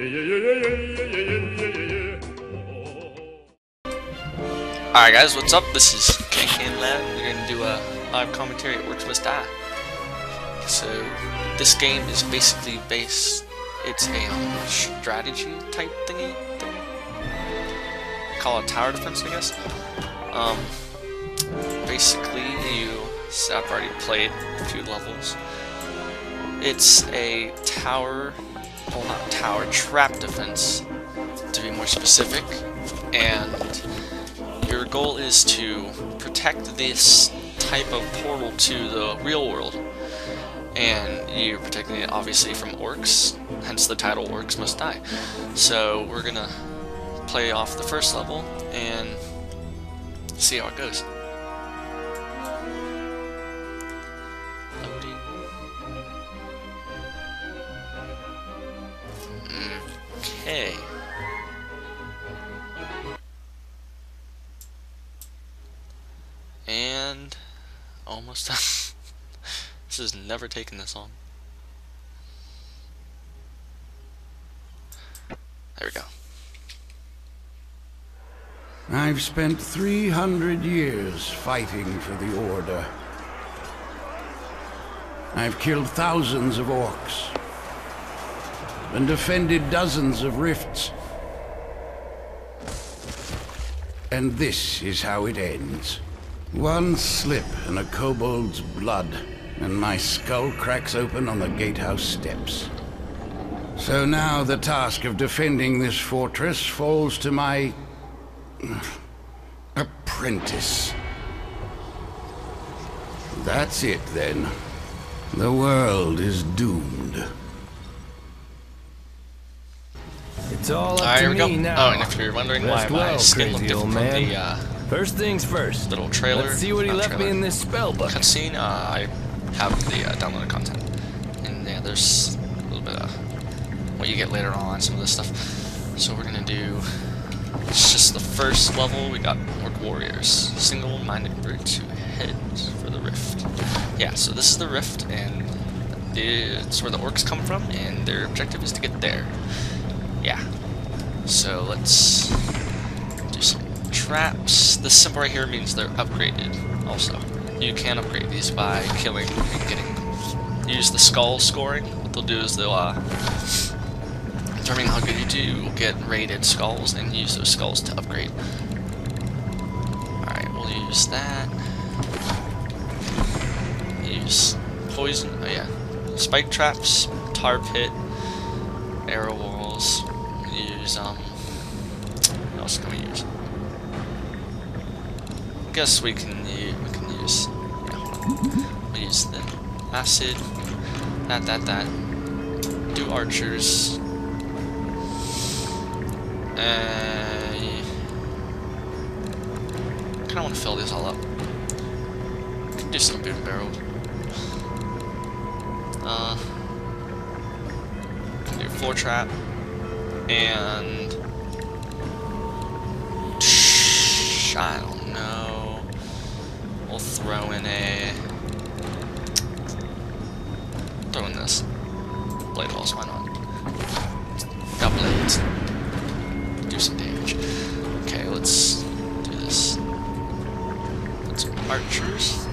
Alright guys, what's up? This is Can Lab. We're gonna do a live commentary at Orcs Must Die. So, this game is basically based, it's a um, strategy type thingy. Thing. Call it tower defense, I guess. Um, basically, you, I've already played a few levels. It's a tower, well not tower, trap defense, to be more specific, and your goal is to protect this type of portal to the real world. And you're protecting it obviously from orcs, hence the title Orcs Must Die. So we're gonna play off the first level and see how it goes. And almost done. this has never taken this long. There we go. I've spent 300 years fighting for the Order. I've killed thousands of orcs and defended dozens of rifts. And this is how it ends. One slip and a kobold's blood, and my skull cracks open on the gatehouse steps. So now the task of defending this fortress falls to my... apprentice. That's it, then. The world is doomed. It's all up Alright, to here we go. me now. Oh, and if you're wondering Rest why my well, skin looked crazy different old from the uh, First things first. little trailer, Let's see what he left me in this spell book. cutscene, uh, I have the uh, downloaded content. And yeah, there's a little bit of what you get later on, some of this stuff. So we're gonna do, it's just the first level, we got Orc Warriors. Single-minded bird to head for the Rift. Yeah, so this is the Rift, and it's where the Orcs come from, and their objective is to get there. Yeah. So let's traps. This symbol right here means they're upgraded also. You can upgrade these by killing and getting use the skull scoring. What they'll do is they'll uh how good you do, you'll get rated skulls and use those skulls to upgrade. Alright, we'll use that. Use poison oh yeah. Spike traps, tar pit, arrow walls, use um what else can we use? Guess we can use, we can use yeah. We'll use the acid, that, that, that. Do archers. Uh, kind of want to fill these all up. Can do some boom barrel. Uh, do floor trap and I throw in a throw in this blade walls. Why not? Got blades. Do some damage. Okay, let's do this. Put some archers.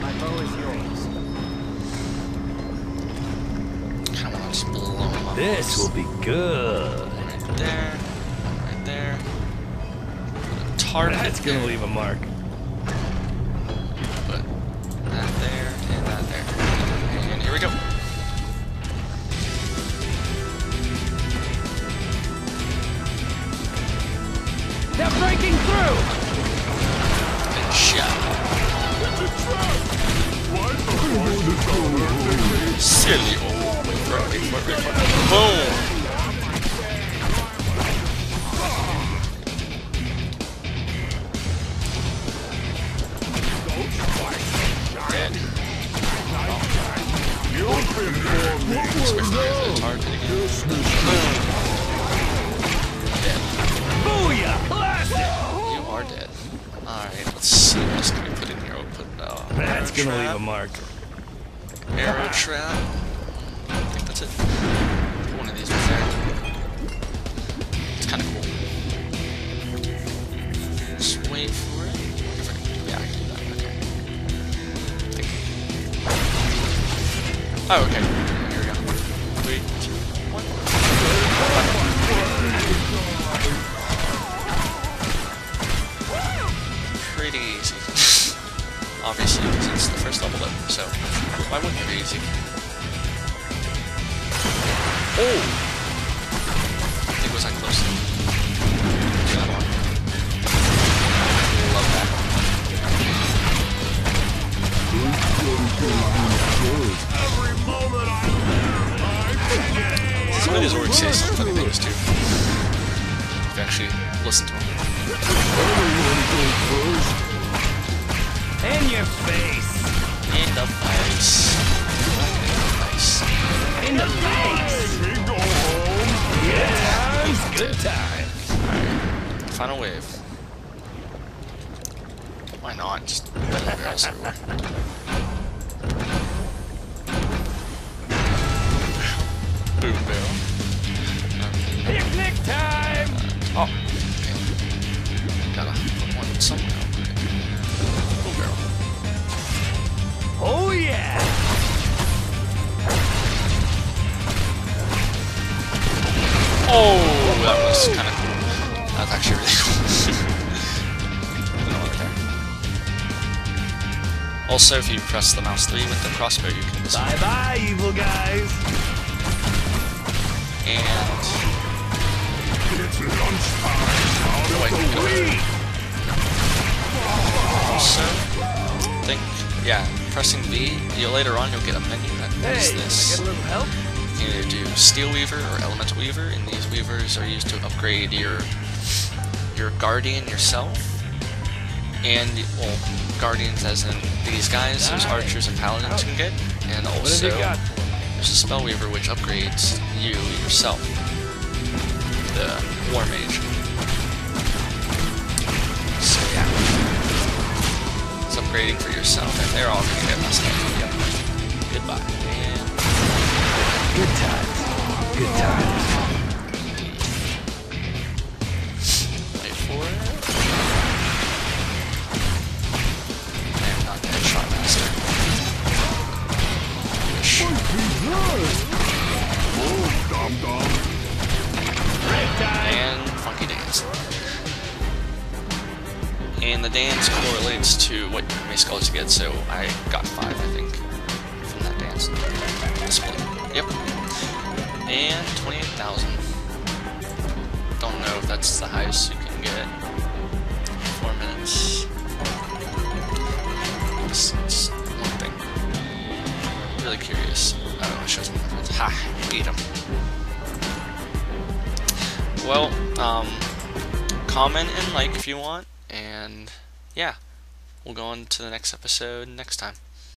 My bow is yours. Kind of want to just blow them up. This will be good. right there. Right there. Put a target. That's gonna there. leave a mark. Put that there and that there. And here we go. They're breaking through! Good shot. Silly old wait Booyah! You are dead. Alright, let's see what else can we put in here. We'll put uh, it! That's gonna leave a mark. Arrow trap. I think that's it. Why wouldn't it be easy? Oh! I think was I close to that one? Love that. Some of these orcs say some funny things too. If you actually listen to them. In your face! In the face. In the face. In the face! Good times, good times. Final wave. Why not? Just better barrels everywhere. Boom barrel. Picnic time! Oh. Gotta put one somewhere. Also, if you press the mouse 3 with the crossbow, you can Bye bye, evil guys! and oh, wait, go. Also, I think yeah, pressing V, you later on you'll get a menu that is Hey, can I this. get a little help? You can either do Steel Weaver or Elemental Weaver, and these weavers are used to upgrade your your Guardian yourself. And, well, Guardians as in these guys, those archers and paladins can get. And also, there's a Spell Weaver which upgrades you yourself. The War Mage. So, yeah. It's upgrading for yourself, and they're all gonna get messed up. Yep. Goodbye. And Good times. Good times. Correlates to what how many skulls you get, so I got five, I think, from that dance. Split. Yep. And 28,000. Don't know if that's the highest you can get. Four minutes. It's, it's one thing. Really curious. Oh, it shows me the Ha! Beat him. Well, um, comment and like if you want, and yeah, we'll go on to the next episode next time.